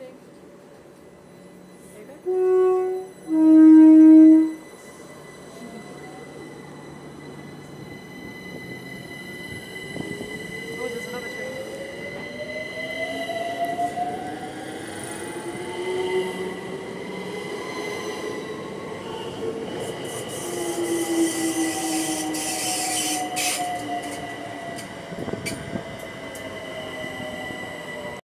anything.